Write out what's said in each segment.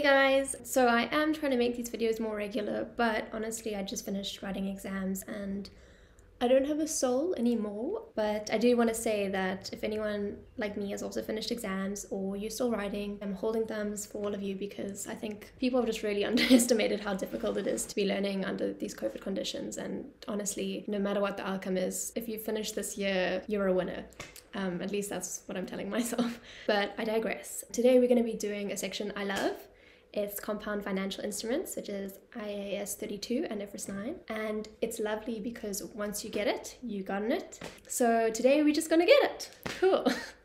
Hey guys! So I am trying to make these videos more regular, but honestly I just finished writing exams and I don't have a soul anymore, but I do want to say that if anyone like me has also finished exams or you're still writing, I'm holding thumbs for all of you because I think people have just really underestimated how difficult it is to be learning under these COVID conditions. And honestly, no matter what the outcome is, if you finish this year, you're a winner. Um, at least that's what I'm telling myself. But I digress. Today we're going to be doing a section I love it's compound financial instruments, which is IAS 32 and IFRS 9. And it's lovely because once you get it, you gotten it. So today we're just gonna get it. Cool.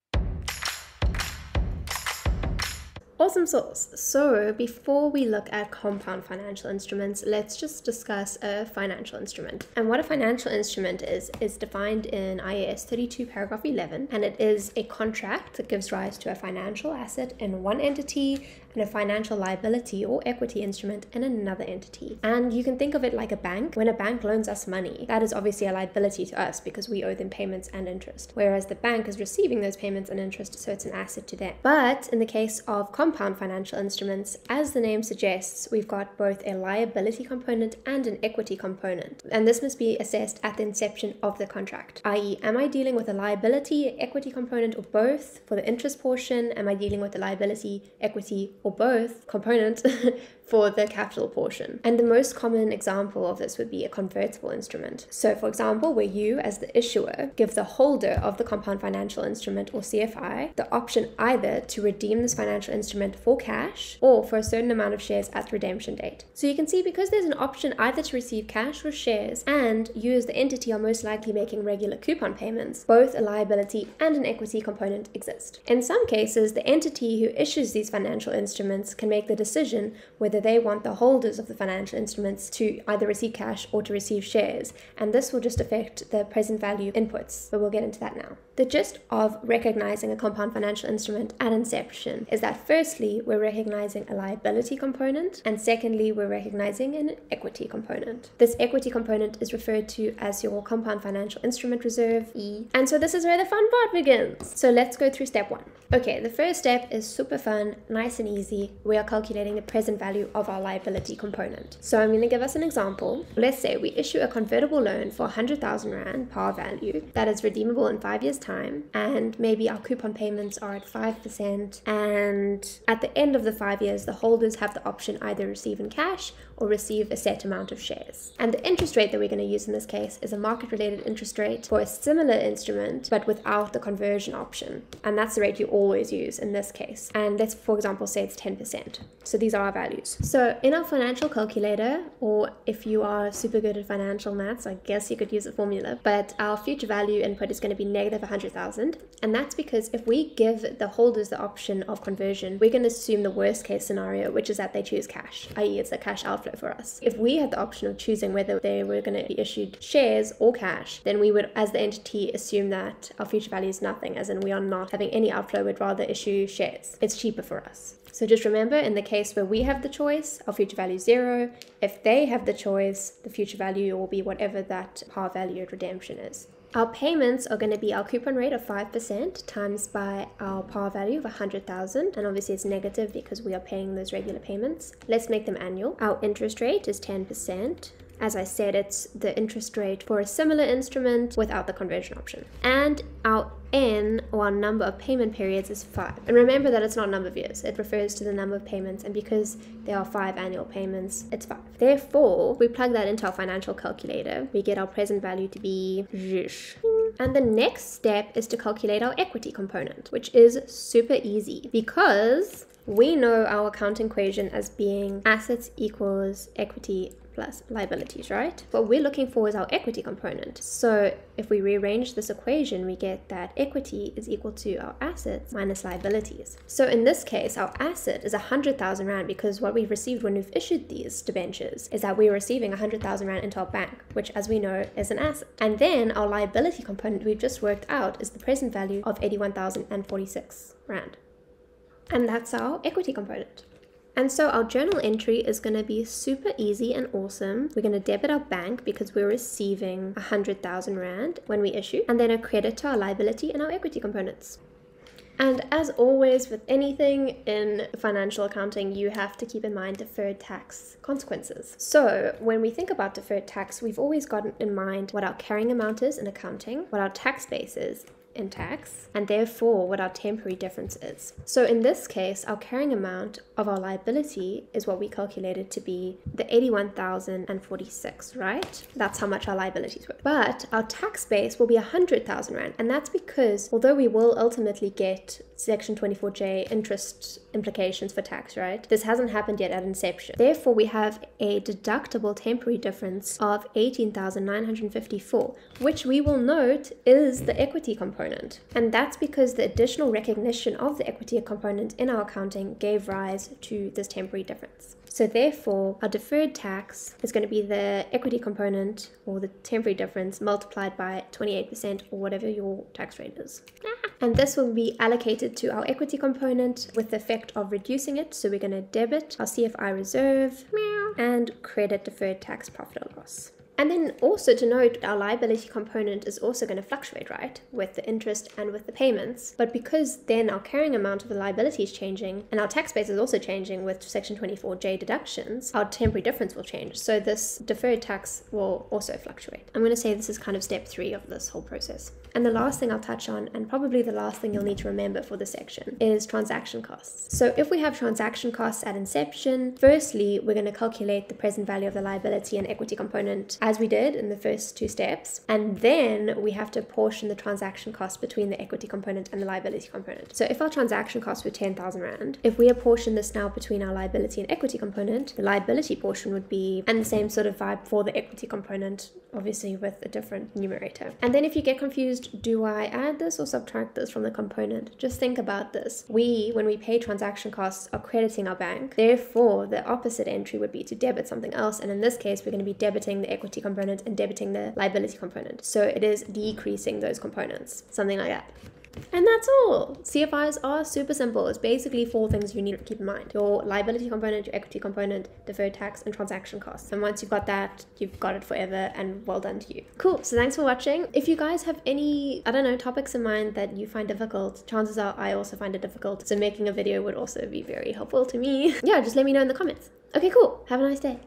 Awesome sauce. So before we look at compound financial instruments, let's just discuss a financial instrument. And what a financial instrument is, is defined in IAS 32 paragraph 11, and it is a contract that gives rise to a financial asset in one entity and a financial liability or equity instrument in another entity. And you can think of it like a bank. When a bank loans us money, that is obviously a liability to us because we owe them payments and interest, whereas the bank is receiving those payments and interest, so it's an asset to them. But in the case of compound financial instruments, as the name suggests, we've got both a liability component and an equity component. And this must be assessed at the inception of the contract, i.e., am I dealing with a liability, equity component, or both? For the interest portion, am I dealing with the liability, equity, or both component for the capital portion. And the most common example of this would be a convertible instrument. So, for example, where you, as the issuer, give the holder of the compound financial instrument or CFI the option either to redeem this financial instrument for cash or for a certain amount of shares at redemption date. So, you can see because there's an option either to receive cash or shares, and you, as the entity, are most likely making regular coupon payments, both a liability and an equity component exist. In some cases, the entity who issues these financial instruments can make the decision whether they want the holders of the financial instruments to either receive cash or to receive shares, and this will just affect the present value inputs, but we'll get into that now. The gist of recognizing a compound financial instrument at inception is that firstly, we're recognizing a liability component, and secondly, we're recognizing an equity component. This equity component is referred to as your compound financial instrument reserve, E. And so this is where the fun part begins. So let's go through step one. Okay, the first step is super fun, nice and easy. We are calculating the present value of our liability component. So I'm going to give us an example. Let's say we issue a convertible loan for 100,000 Rand par value that is redeemable in five years' time and maybe our coupon payments are at 5% and at the end of the 5 years the holders have the option either receive in cash or receive a set amount of shares. And the interest rate that we're going to use in this case is a market related interest rate for a similar instrument but without the conversion option. And that's the rate you always use in this case. And let's for example say it's 10%. So these are our values. So in our financial calculator or if you are super good at financial maths, I guess you could use a formula, but our future value input is going to be negative 100,000. And that's because if we give the holders the option of conversion, we're going to assume the worst case scenario, which is that they choose cash, i.e., it's a cash outflow for us. If we had the option of choosing whether they were going to be issued shares or cash, then we would, as the entity, assume that our future value is nothing, as in we are not having any outflow, we'd rather issue shares. It's cheaper for us. So just remember in the case where we have the choice, our future value is zero. If they have the choice, the future value will be whatever that par value at redemption is. Our payments are going to be our coupon rate of 5% times by our par value of 100,000 and obviously it's negative because we are paying those regular payments. Let's make them annual. Our interest rate is 10% as I said, it's the interest rate for a similar instrument without the conversion option. And our N, or our number of payment periods, is 5. And remember that it's not number of years, it refers to the number of payments, and because there are 5 annual payments, it's 5. Therefore, we plug that into our financial calculator, we get our present value to be and the next step is to calculate our equity component, which is super easy because we know our accounting equation as being assets equals equity plus liabilities, right? What we're looking for is our equity component. So if we rearrange this equation, we get that equity is equal to our assets minus liabilities. So in this case, our asset is 100,000 Rand because what we've received when we've issued these debentures is that we're receiving 100,000 Rand into our bank, which as we know is an asset. And then our liability component we've just worked out is the present value of 81,046 Rand. And that's our equity component. And so our journal entry is going to be super easy and awesome. We're going to debit our bank because we're receiving 100,000 Rand when we issue, and then a credit to our liability and our equity components. And as always, with anything in financial accounting, you have to keep in mind deferred tax consequences. So, when we think about deferred tax, we've always got in mind what our carrying amount is in accounting, what our tax base is, in tax, and therefore what our temporary difference is. So in this case, our carrying amount of our liability is what we calculated to be the 81,046, right? That's how much our liabilities were. But our tax base will be 100,000 Rand, and that's because although we will ultimately get Section 24J interest implications for tax, right? This hasn't happened yet at inception. Therefore, we have a deductible temporary difference of 18,954, which we will note is the equity component. And that's because the additional recognition of the equity component in our accounting gave rise to this temporary difference. So therefore, our deferred tax is going to be the equity component or the temporary difference multiplied by 28% or whatever your tax rate is. And this will be allocated to our equity component with the effect of reducing it. So we're going to debit our CFI reserve and credit deferred tax profit or loss. And then also to note, our liability component is also going to fluctuate, right, with the interest and with the payments. But because then our carrying amount of the liability is changing and our tax base is also changing with Section 24J deductions, our temporary difference will change. So this deferred tax will also fluctuate. I'm going to say this is kind of step three of this whole process. And the last thing I'll touch on, and probably the last thing you'll need to remember for this section, is transaction costs. So if we have transaction costs at inception, firstly, we're going to calculate the present value of the liability and equity component as we did in the first two steps. And then we have to portion the transaction cost between the equity component and the liability component. So if our transaction costs were 10,000 Rand, if we apportion this now between our liability and equity component, the liability portion would be, and the same sort of vibe for the equity component, obviously with a different numerator. And then if you get confused, do I add this or subtract this from the component? Just think about this. We, when we pay transaction costs, are crediting our bank. Therefore, the opposite entry would be to debit something else. And in this case, we're going to be debiting the equity component and debiting the liability component. So it is decreasing those components, something like that. And that's all. CFIs are super simple. It's basically four things you need to keep in mind your liability component, your equity component, deferred tax, and transaction costs. And once you've got that, you've got it forever, and well done to you. Cool. So thanks for watching. If you guys have any, I don't know, topics in mind that you find difficult, chances are I also find it difficult. So making a video would also be very helpful to me. Yeah, just let me know in the comments. Okay, cool. Have a nice day.